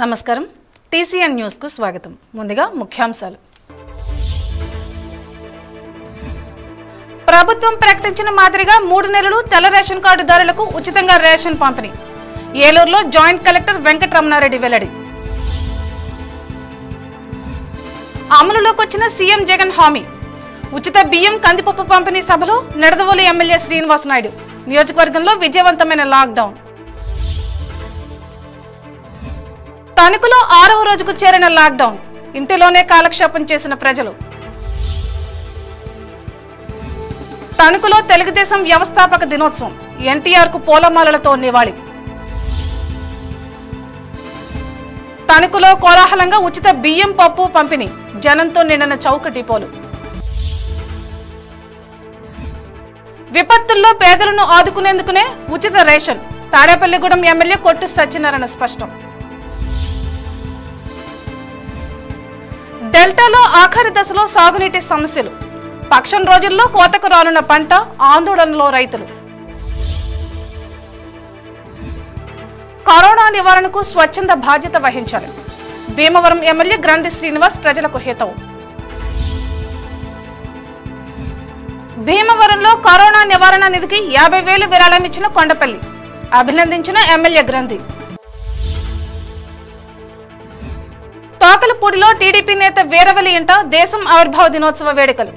నమస్కారం. టీసీఎన్ న్యూస్కు స్వాగతం. ముందుగా ముఖ్యాంశాలు. ప్రభుత్వం ప్రకటించిన మాదిరిగా మూడు నెలలు తెల్ల రేషన్ కార్డుదారులకు ఉచితంగా రేషన్ పంపిణీ. ఏలూరులో జాయింట్ కలెక్టర్ వెంకటరమణారెడ్డి వెల్లడి. అమలులోకి వచ్చిన సీఎం జగన్ హామీ. ఉచిత బియ్యం కందిపప్పు పంపిణీ సభలో నిడదవోలు ఎమ్మెల్యే శ్రీనివాసనాయుడు. నియోజకవర్గంలో విజయవంతమైన లాక్డౌన్. తణుకులో ఆరవ రోజుకు చేరిన లాక్డౌన్. ఇంటిలోనే కాలక్షేపం చేసిన ప్రజలు. తణుకులో తెలుగుదేశం వ్యవస్థాపక దినోత్సవం. ఎన్టీఆర్కు పూలమాలలతో నివాళి. తణుకులో కోలాహలంగా ఉచిత బియ్యం పప్పు పంపిణీ. జనంతో నిండిన చౌక డిపోలు. విపత్తుల్లో పేదలను ఆదుకునేందుకునే ఉచిత రేషన్. తాడేపల్లిగూడెం ఎమ్మెల్యే కొట్టు సత్యనారాయణ స్పష్టం. డెల్టాలో ఆఖరి దశలో సాగునీటి సమస్యలు. పక్షం రోజుల్లో కోతకు రానున్న పంట ఆందోళనలో రైతులు. కరోనా నివారణకు స్వచ్ఛంద బాధ్యత వహించాలి భీమవరం ఎమ్మెల్యే గ్రంథి శ్రీనివాస్ ప్రజలకు హితవు. భీమవరంలో కరోనా నివారణ నిధికి యాభై వేలు విరాళం ఇచ్చిన కొండపల్లి. అభినందించిన ఎమ్మెల్యే గ్రంథి. పాకలపూడిలో టీడీపీ నేత వీరవలి ఇంట దేశం ఆవిర్భావ దినోత్సవ వేడుకలు.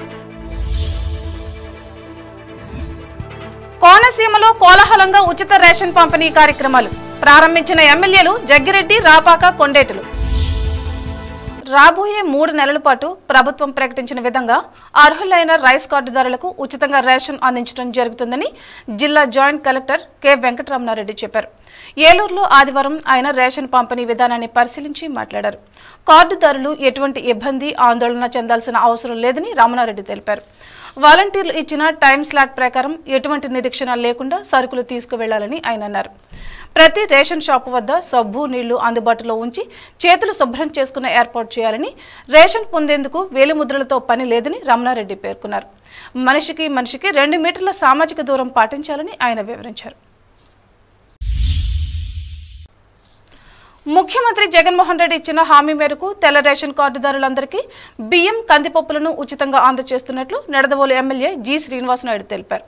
కోనసీమలో కోలాహలంగా ఉచిత రేషన్ పంపిణీ కార్యక్రమాలు. ప్రారంభించిన ఎమ్మెల్యేలు జగ్గిరెడ్డి రాపాక కొండేటులు. రాబోయే మూడు నెలల పాటు ప్రభుత్వం ప్రకటించిన విధంగా అర్హులైన రైస్ కార్డుదారులకు ఉచితంగా రేషన్ అందించడం జరుగుతుందని జిల్లా జాయింట్ కలెక్టర్ కె వెంకటరమణారెడ్డి చెప్పారు. ఏలూరులో ఆదివారం ఆయన రేషన్ పంపిణీ విధానాన్ని పరిశీలించి మాట్లాడారు. కార్డుదారులు ఎటువంటి ఇబ్బంది ఆందోళన చెందాల్సిన అవసరం లేదని రమణారెడ్డి తెలిపారు. వాలంటీర్లు ఇచ్చిన టైం స్లాట్ ప్రకారం ఎటువంటి నిరీక్షణ లేకుండా సరుకులు తీసుకువెళ్ళాలని ఆయన అన్నారు. ప్రతి రేషన్ షాపు వద్ద సబ్బు నీళ్ళు అందుబాటులో ఉంచి చేతులు శుభ్రం చేసుకున్న ఏర్పాటు చేయాలని రేషన్ పొందేందుకు వేలిముద్రలతో పని లేదని రమణారెడ్డి పేర్కొన్నారు. మనిషికి మనిషికి రెండు మీటర్ల సామాజిక దూరం పాటించాలని ఆయన వివరించారు. ముఖ్యమంత్రి జగన్మోహన్ రెడ్డి ఇచ్చిన హామీ మేరకు తెల్ల రేషన్ కార్డుదారులందరికీ బియ్యం కందిపప్పులను ఉచితంగా అందజేస్తున్నట్లు నిడదవోలు ఎమ్మెల్యే జి శ్రీనివాస్ నాయుడు తెలిపారు.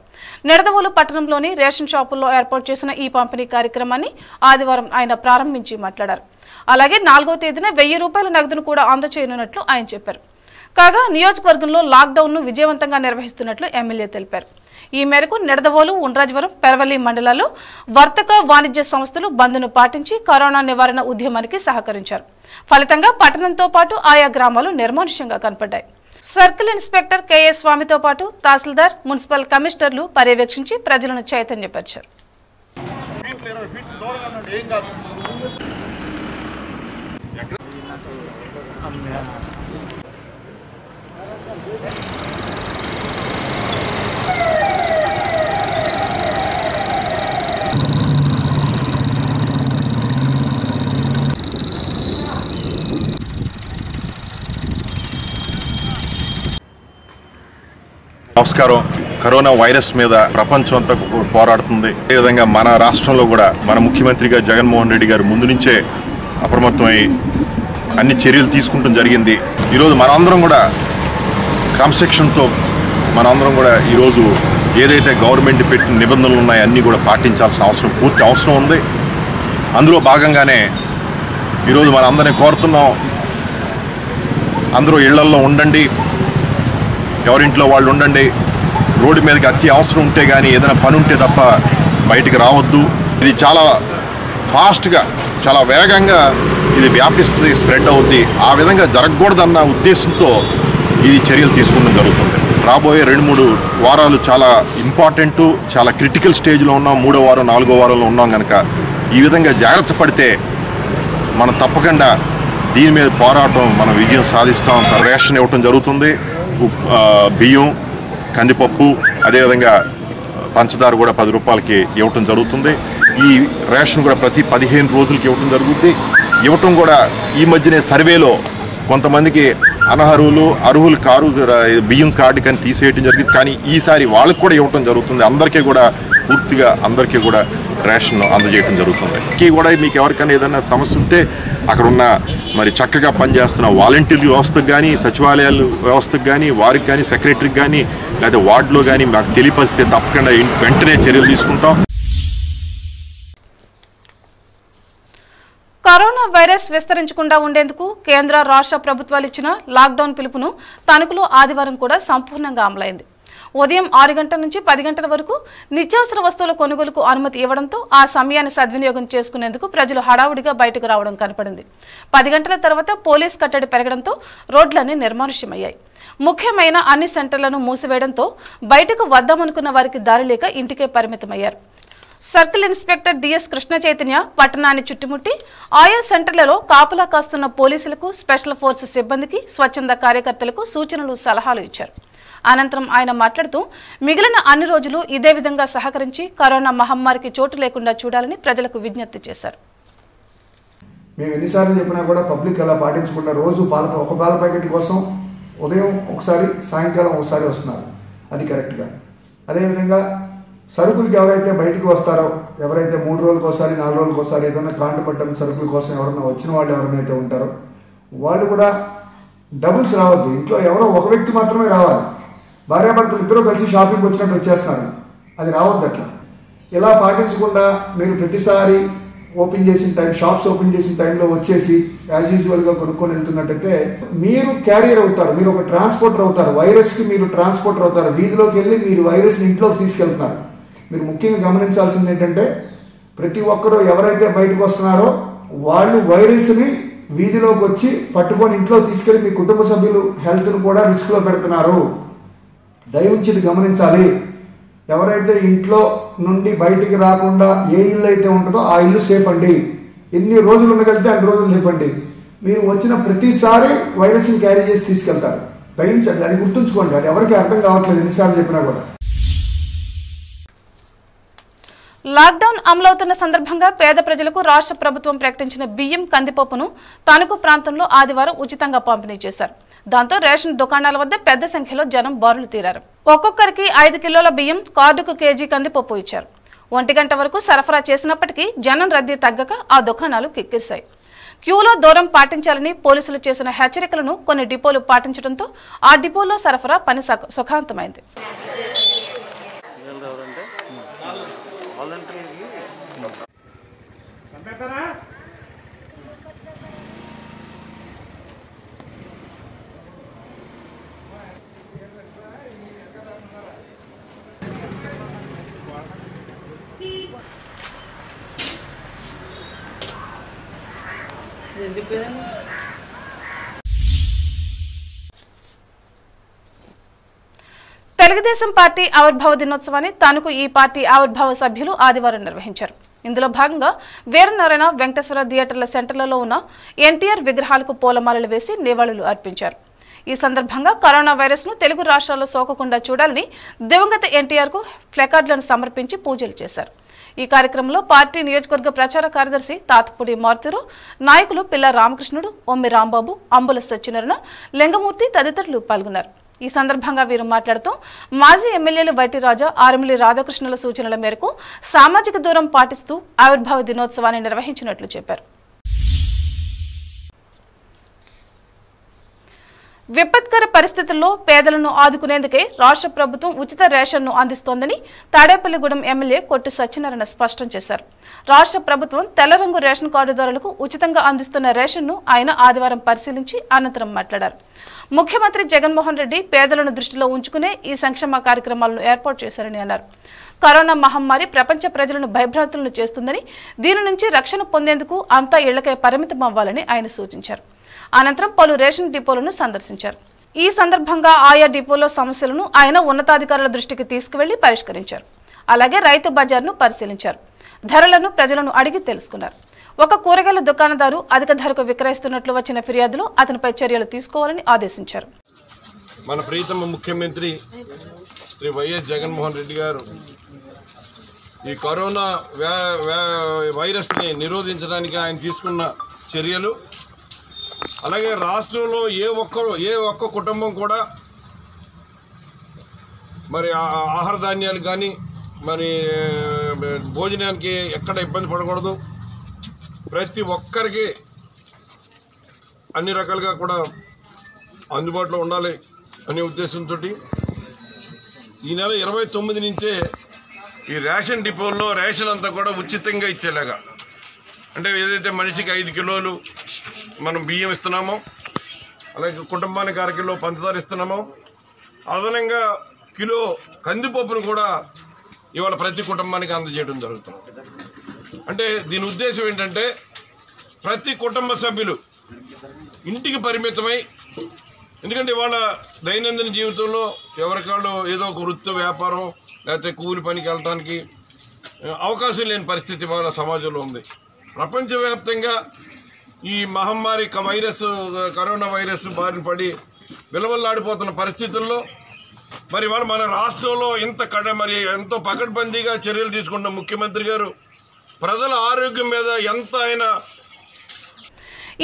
నిడదవోలు పట్టణంలోని రేషన్ షాపుల్లో ఏర్పాటు చేసిన ఈ పంపిణీ కార్యక్రమాన్ని ఆదివారం ఆయన ప్రారంభించి మాట్లాడారు. అలాగే నాలుగో తేదీన వెయ్యి రూపాయల నగదును కూడా అందజేయనున్నట్లు ఆయన చెప్పారు. కాగా నియోజకవర్గంలో లాక్డౌన్ను విజయవంతంగా నిర్వహిస్తున్నట్లు ఎమ్మెల్యే తెలిపారు. ఈ మేరకు నిడదవోలు ఉండ్రాజవరం పెరవల్లి మండలాల్లో వర్తక వాణిజ్య సంస్థలు బంద్ను పాటించి కరోనా నివారణ ఉద్యమానికి సహకరించారు. ఫలితంగా పట్టణంతో పాటు ఆయా గ్రామాలు నిర్మానుష్యంగా కనపడ్డాయి. సర్కిల్ ఇన్స్పెక్టర్ కెఏ స్వామితో పాటు తహసీల్దార్ మున్సిపల్ కమిషనర్లు పర్యవేక్షించి ప్రజలను చైతన్యపరిచారు. ఫీట్లు ఏం నమస్కారం. కరోనా వైరస్ మీద ప్రపంచం అంతా పోరాడుతుంది. అదేవిధంగా మన రాష్ట్రంలో కూడా మన ముఖ్యమంత్రిగా జగన్మోహన్ రెడ్డి గారు ముందు నుంచే అప్రమత్తమై అన్ని చర్యలు తీసుకుంటం జరిగింది. ఈరోజు మనందరం కూడా క్రమశిక్షణతో మనందరం కూడా ఈరోజు ఏదైతే గవర్నమెంట్ పెట్టిన నిబంధనలు ఉన్నాయో అన్నీ కూడా పాటించాల్సిన అవసరం పూర్తి అవసరం ఉంది. అందులో భాగంగానే ఈరోజు మనందరినీ కోరుతున్నాం. అందరూ ఇళ్ళల్లో ఉండండి. ఎవరింట్లో వాళ్ళు ఉండండి. రోడ్డు మీదకి అతి అవసరం ఉంటే కానీ ఏదైనా పని ఉంటే తప్ప బయటికి రావద్దు. ఇది చాలా ఫాస్ట్గా చాలా వేగంగా ఇది వ్యాపిస్తుంది స్ప్రెడ్ అవుద్ది. ఆ విధంగా జరగకూడదన్న ఉద్దేశంతో ఇది చర్యలు తీసుకోవడం జరుగుతుంది. రాబోయే రెండు మూడు వారాలు చాలా ఇంపార్టెంటు చాలా క్రిటికల్ స్టేజ్లో ఉన్నాం. మూడో వారం నాలుగో వారంలో ఉన్నాం కనుక ఈ విధంగా జాగ్రత్త పడితే మనం తప్పకుండా దీని మీద పోరాటం మనం విజయం సాధిస్తాం. రేషన్ ఇవ్వటం జరుగుతుంది. బియ్యం కందిపప్పు అదేవిధంగా పంచదార కూడా పది రూపాయలకి ఇవ్వటం జరుగుతుంది. ఈ రేషన్ కూడా ప్రతి పదిహేను రోజులకి ఇవ్వటం జరుగుతుంది. ఇవ్వటం కూడా ఈ మధ్యనే సర్వేలో కొంతమందికి అనర్హులు అర్హులు కారు బియ్యం కార్డు కానీ తీసేయటం జరిగింది. కానీ ఈసారి వాళ్ళకి కూడా ఇవ్వటం జరుగుతుంది. అందరికీ కూడా పూర్తిగా అందరికీ కూడా రేషన్ అందజేయడం జరుగుతుంది. ఇంకీ కూడా మీకు ఎవరికైనా ఏదైనా సమస్య ఉంటే అక్కడ ఉన్న మరి చక్కగా పనిచేస్తున్న వాలంటీర్ వ్యవస్థకు కానీ సచివాలయాలు వ్యవస్థకు కానీ వారికి కానీ సెక్రటరీకి కానీ లేదా వార్డులో కానీ మాకు తెలియపరిస్తే తప్పకుండా వెంటనే చర్యలు తీసుకుంటాం. కరోనా వైరస్ విస్తరించకుండా ఉండేందుకు కేంద్ర రాష్ట్ర ప్రభుత్వాలు ఇచ్చిన లాక్డౌన్ పిలుపును తణుకులో ఆదివారం కూడా సంపూర్ణంగా అమలైంది. ఉదయం ఆరు గంటల నుంచి పది గంటల వరకు నిత్యావసర వస్తువుల కొనుగోలుకు అనుమతి ఇవ్వడంతో ఆ సమయాన్ని సద్వినియోగం చేసుకునేందుకు ప్రజలు హడావుడిగా బయటకు రావడం కనపడింది. పది గంటల తర్వాత పోలీస్ కట్టడి పెరగడంతో రోడ్లన్నీ నిర్మానుష్యమయ్యాయి. ముఖ్యమైన అన్ని సెంటర్లను మూసివేయడంతో బయటకు వద్దామనుకున్న వారికి దారి లేక ఇంటికే పరిమితమయ్యారు. Circle inspector DS Krishna Chaitanya పట్టణాన్ని చుట్టుముట్టి ఆయా సెంటర్లలో కాపలా కాస్తున్న పోలీసులకు స్పెషల్ ఫోర్స్ సిబ్బందికి స్వచ్ఛంద కార్యకర్తలకు సూచనలు సలహాలు ఇచ్చారు. అనంతరం ఆయన మాట్లాడుతూ మిగిలిన అన్ని రోజులు ఇదే విధంగా సహకరించి కరోనా మహమ్మారికి చోటు లేకుండా చూడాలని ప్రజలకు విజ్ఞప్తి చేశారు. మేము ఎన్నిసార్లు చెప్పినా కూడా పబ్లిక్ అలా పాటించకుండా రోజు పాల ఒక పాల ప్యాకెట్ కోసం ఉదయం ఒకసారి సాయంకాలం ఒకసారి వస్తున్నారు. అది కరెక్ట్గా అదేవిధంగా సరుకులకి ఎవరైతే బయటికి వస్తారో ఎవరైతే మూడు రోజులకు ఒకసారి నాలుగు రోజులకు ఒకసారి ఏదైనా కాంటు సరుకుల కోసం ఎవరైనా వచ్చిన వాళ్ళు ఎవరైతే ఉంటారో వాళ్ళు కూడా డబుల్స్ రావద్దు. ఇంట్లో ఎవరో ఒక వ్యక్తి మాత్రమే రావాలి. భార్యాభర్తలు ఇద్దరు కలిసి షాపింగ్ వచ్చినట్టు వచ్చేస్తున్నారు అది రావద్దు అట్లా. ఇలా పాటించకుండా మీరు ప్రతిసారి ఓపెన్ చేసిన టైం షాప్స్ ఓపెన్ చేసిన టైంలో వచ్చేసి యాజ్ యూజువల్గా కొనుక్కొని వెళ్తున్నట్టయితే మీరు క్యారియర్ అవుతారు మీరు ఒక ట్రాన్స్పోర్టర్ అవుతారు వైరస్కి మీరు ట్రాన్స్పోర్టర్ అవుతారు వీధిలోకి వెళ్ళి మీరు వైరస్ని ఇంట్లోకి తీసుకెళ్తున్నారు మీరు ముఖ్యంగా గమనించాల్సింది ఏంటంటే ప్రతి ఒక్కరూ ఎవరైతే బయటకు వస్తున్నారో వాళ్ళు వైరస్ని వీధిలోకి వచ్చి పట్టుకొని ఇంట్లో తీసుకెళ్ళి మీ కుటుంబ సభ్యులు హెల్త్ను కూడా రిస్క్లో పెడుతున్నారు. దయవుంచి గమనించాలి. ఎవరైతే ఇంట్లో నుండి బయటికి రాకుండా ఏ ఇల్లు అయితే ఉంటుందో ఆ ఇల్లు సేఫ్ అండి. ఎన్ని రోజులు ఉండగలిగితే అన్ని రోజులు సేఫ్ అండి. మీరు వచ్చిన ప్రతిసారి వైరస్ని క్యారీ చేసి తీసుకెళ్తారు. దయించండి అది గుర్తుంచుకోండి అది ఎవరికి అర్థం కావట్లేదు ఎన్నిసార్లు చెప్పినా కూడా. లాక్డౌన్ అమలవుతున్న సందర్భంగా పేద ప్రజలకు రాష్ట్ర ప్రభుత్వం ప్రకటించిన బియ్యం కందిపప్పును తణుకు ప్రాంతంలో ఆదివారం ఉచితంగా పంపిణీ చేశారు. దాంతో రేషన్ దుకాణాల వద్ద పెద్ద సంఖ్యలో జనం బారులు తీరారు. ఒక్కొక్కరికి ఐదు కిలోల బియ్యం కార్డుకు కేజీ కందిపప్పు ఇచ్చారు. ఒంటి గంట వరకు సరఫరా చేసినప్పటికీ జనం రద్దీ తగ్గక ఆ దుకాణాలు కిక్కిరిశాయి. క్యూలో దూరం పాటించాలని పోలీసులు చేసిన హెచ్చరికలను కొన్ని డిపోలు పాటించడంతో ఆ డిపోలో సరఫరా పని సుఖాంతమైంది. తెలుగుదేశం పార్టీ ఆవిర్భావ దినోత్సవాన్ని తనకు ఈ పార్టీ ఆవిర్భావ సభ్యులు ఆదివారం నిర్వహించారు. ఇందులో భాగంగా వీరనారాయణ వెంకటేశ్వర థియేటర్ల సెంటర్లలో ఉన్న ఎన్టీఆర్ విగ్రహాలకు పూలమాలలు వేసి నివాళులు అర్పించారు. ఈ సందర్భంగా కరోనా వైరస్ను తెలుగు రాష్ట్రాల్లో సోకకుండా చూడాలని దివంగత ఎన్టీఆర్కు ఫ్లెకార్డులను సమర్పించి పూజలు చేశారు. ఈ కార్యక్రమంలో పార్టీ నియోజకవర్గ ప్రచార కార్యదర్శి తాతపూడి మారుతిరావు నాయకులు పిల్ల రామకృష్ణుడు ఒమ్మి రాంబాబు అంబుల సత్యనారాయణ లింగమూర్తి తదితరులు పాల్గొన్నారు. ఈ సందర్భంగా వీరు మాట్లాడుతూ మాజీ ఎమ్మెల్యేలు వైటి రాజా ఆరుమిల్లి రాధాకృష్ణుల సూచనల మేరకు సామాజిక దూరం పాటిస్తూ ఆవిర్భావ దినోత్సవాన్ని నిర్వహించినట్లు చెప్పారు. విపత్కర పరిస్థితుల్లో పేదలను ఆదుకునేందుకే రాష్ట్ర ప్రభుత్వం ఉచిత రేషన్ను అందిస్తోందని తాడేపల్లిగూడెం ఎమ్మెల్యే కొట్టు సత్యనారాయణ స్పష్టం చేశారు. రాష్ట్ర ప్రభుత్వం తెల్ల రంగు రేషన్ కార్డుదారులకు ఉచితంగా అందిస్తున్న రేషన్ను ఆయన ఆదివారం పరిశీలించి అనంతరం మాట్లాడారు. ముఖ్యమంత్రి జగన్మోహన్ రెడ్డి పేదలను దృష్టిలో ఉంచుకునే ఈ సంక్షేమ కార్యక్రమాలను ఏర్పాటు చేశారని అన్నారు. కరోనా మహమ్మారి ప్రపంచ ప్రజలను భయభ్రాంతులను చేస్తుందని దీని నుంచి రక్షణ పొందేందుకు అంతా ఇళ్ళకే పరిమితం అవ్వాలని ఆయన సూచించారు. అనంతరం పలు రేషన్ డిపోలను సందర్శించారు. ఈ సందర్భంగా ఆయా డిపోలో సమస్యలను ఆయన ఉన్నతాధికారుల దృష్టికి తీసుకువెళ్ళి పరిష్కరించారు. అలాగే రైతు బజార్ను పరిశీలించారు. ధరలను ప్రజలను అడిగి తెలుసుకున్నారు. ఒక కూరగాయల దుకాణదారు అధిక ధరకు విక్రయిస్తున్నట్లు వచ్చిన ఫిర్యాదులో అతనిపై చర్యలు తీసుకోవాలని ఆదేశించారు. మన ప్రీతమ ముఖ్యమంత్రి శ్రీ వైఎస్ జగన్మోహన్ రెడ్డి గారు ఈ కరోనా వైరస్ని నిరోధించడానికి ఆయన తీసుకున్న చర్యలు అలాగే రాష్ట్రంలో ఏ ఒక్కరు ఏ ఒక్క కుటుంబం కూడా మరి ఆ- ఆహార ధాన్యాలు కానీ మరి భోజనానికి ఎక్కడ ఇబ్బంది పడకూడదు. ప్రతి ఒక్కరికి అన్ని రకాలుగా కూడా అందుబాటులో ఉండాలి అనే ఉద్దేశంతో ఈ నెల ఇరవై తొమ్మిది నుంచే ఈ రేషన్ డిపోల్లో రేషన్ అంతా కూడా ఉచితంగా ఇచ్చేలాగా. అంటే ఏదైతే మనిషికి ఐదు కిలోలు మనం బియ్యం ఇస్తున్నాము అలాగే కుటుంబానికి అరకిలో పంచదార ఇస్తున్నాము. అదనంగా కిలో కందిపప్పును కూడా ఇవాళ ప్రతి కుటుంబానికి అందజేయడం జరుగుతుంది. అంటే దీని ఉద్దేశం ఏంటంటే ప్రతి కుటుంబ సభ్యులు ఇంటికి పరిమితమై ఎందుకంటే ఇవాళ దైనందిన జీవితంలో ఎవరికాళ్ళు ఏదో ఒక వృత్తి వ్యాపారం లేకపోతే కూలి పనికి వెళ్ళటానికి అవకాశం లేని పరిస్థితి ఇవాళ సమాజంలో ఉంది. ప్రపంచవ్యాప్తంగా ఈ మహమ్మారి వైరస్ కరోనా వైరస్ బారిన పడి విలవల్లాడిపోతున్న పరిస్థితుల్లో మరి ఇవాళ మన రాష్ట్రంలో ఇంత కడ మరి ఎంతో పకడ్బందీగా చర్యలు తీసుకున్న ముఖ్యమంత్రి గారు ప్రజల ఆరోగ్యం మీద ఎంత ఆయన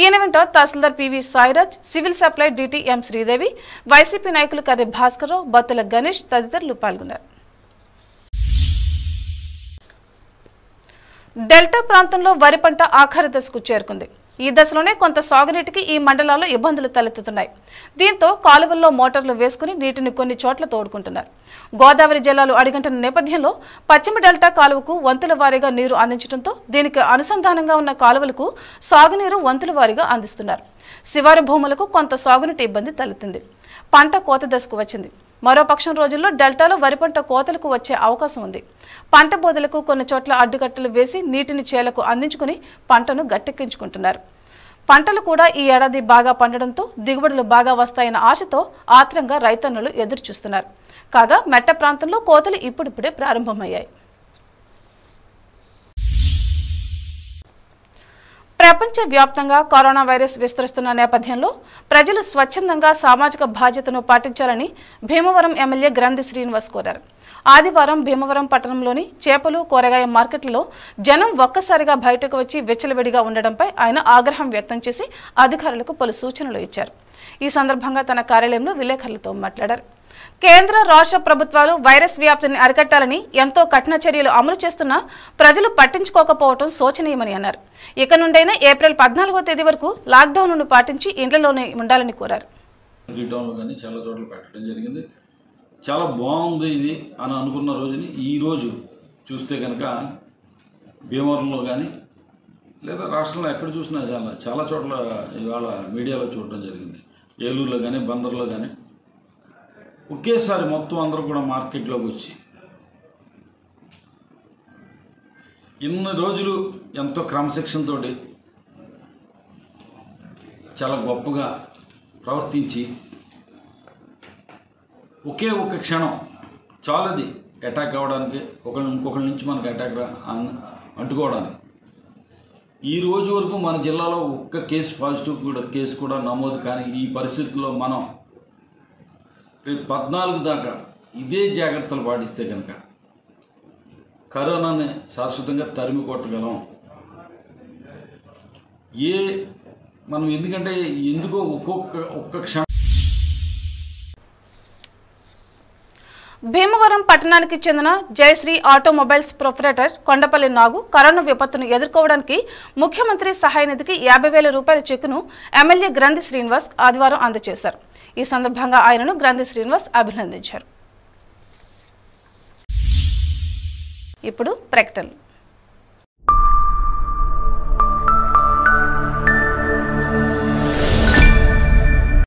ఈయన వెంట tahsildar PV Sairaj civil supply DT M Sridevi YCP నాయకులు కర్రి భాస్కర్రావు బత్తుల గణేష్ తదితరులు పాల్గొన్నారు. డెల్టా ప్రాంతంలో వరి పంట ఆఖరి దశకు చేరుకుంది. ఈ దశలోనే కొంత సాగునీటికి ఈ మండలాల్లో ఇబ్బందులు తలెత్తుతున్నాయి. దీంతో కాలువల్లో మోటార్లు వేసుకుని నీటిని కొన్ని చోట్ల తోడుకుంటున్నారు. గోదావరి జిల్లాలు అడిగంటున్న నేపథ్యంలో పశ్చిమ డెల్టా కాలువకు వంతుల వారీగా నీరు అందించడంతో దీనికి అనుసంధానంగా ఉన్న కాలువలకు సాగునీరు వంతుల వారీగా అందిస్తున్నారు. శివారు భూములకు కొంత సాగునీటి ఇబ్బంది తలెత్తింది. పంట కోత దశకు వచ్చింది. మరో పక్షం రోజుల్లో డెల్టాలో వరి పంట కోతలకు వచ్చే అవకాశం ఉంది. పంట బోదలకు కొన్ని చోట్ల అడ్డుకట్టలు వేసి నీటిని చేలకు అందించుకుని పంటను గట్టెక్కించుకుంటున్నారు. పంటలు కూడా ఈ ఏడాది బాగా పండడంతో దిగుబడులు బాగా వస్తాయన్న ఆశతో ఆత్రంగా రైతన్నులు ఎదురుచూస్తున్నారు. కాగా మెట్ట ప్రాంతంలో కోతలు ఇప్పుడిప్పుడే ప్రారంభమయ్యాయి. ప్రపంచ వ్యాప్తంగా కరోనా వైరస్ విస్తరిస్తున్న నేపథ్యంలో ప్రజలు స్వచ్ఛందంగా సామాజిక బాధ్యతను పాటించాలని భీమవరం ఎమ్మెల్యే గ్రంథి శ్రీనివాస్ కోరారు. ఆదివారం భీమవరం పట్టణంలోని చేపలు కూరగాయ మార్కెట్లో జనం ఒక్కసారిగా బయటకు వచ్చి విచ్చలవిడిగా ఉండడంపై ఆయన ఆగ్రహం వ్యక్తం చేసి అధికారులకు పలు సూచనలు ఇచ్చారు. ఈ సందర్భంగా తన కార్యాలయంలో విలేకరులతో మాట్లాడారు. కేంద్ర రాష్ట్ర ప్రభుత్వాలు వైరస్ వ్యాప్తిని అరికట్టాలని ఎంతో కఠిన చర్యలు అమలు చేస్తున్నా ప్రజలు పట్టించుకోకపోవడం శోచనీయమని అన్నారు. ఇక నుండైనా ఏప్రిల్ పద్నాలుగో తేదీ వరకు లాక్డౌన్ను పాటించి ఇండ్లలోనే ఉండాలని కోరారు. కానీ చాలా చోట్ల పెట్టడం జరిగింది. చాలా బాగుంది ఇది అని అనుకున్న రోజుని ఈ రోజు చూస్తే కనుక భీమవరంలో కానీ లేదా రాష్ట్రంలో ఎక్కడ చూసినా చాలా చాలా చోట్ల ఇవాళ మీడియాలో చూడడం జరిగింది. ఏలూరులో కానీ బందర్లో కానీ ఒకేసారి మొత్తం అందరూ కూడా మార్కెట్లోకి వచ్చి ఇన్ని రోజులు ఎంతో క్రమశిక్షణతోటి చాలా గొప్పగా ప్రవర్తించి ఒకే ఒక క్షణం చాలది అటాక్ అవ్వడానికి. ఒకరి ఇంకొకరి నుంచి మనకు అటాక్ అంటుకోవడానికి. ఈ రోజు వరకు మన జిల్లాలో ఒక్క కేసు పాజిటివ్ కూడా కేసు కూడా నమోదు కానీ ఈ పరిస్థితుల్లో మనం రేపు పద్నాలుగు దాకా ఇదే జాగ్రత్తలు పాటిస్తే కనుక కరోనాని శాశ్వతంగా తరిమి కొట్టగలం ఏ మనం ఎందుకంటే ఎందుకో ఒక్కొక్క ఒక్క క్షణం భీమవరం పట్టణానికి చెందిన Jayashree automobiles proprietor Kondapalli Nagu corona విపత్తును ఎదుర్కోవడానికి ముఖ్యమంత్రి సహాయ నిధికి యాభై వేల రూపాయల చెక్కును ఎమ్మెల్యే గ్రంథి శ్రీనివాస్ ఆదివారం అందజేశారు. ఈ సందర్భంగా ఆయనను గ్రంథి శ్రీనివాస్ అభినందించారు. ఇప్పుడు ప్రకటనలు.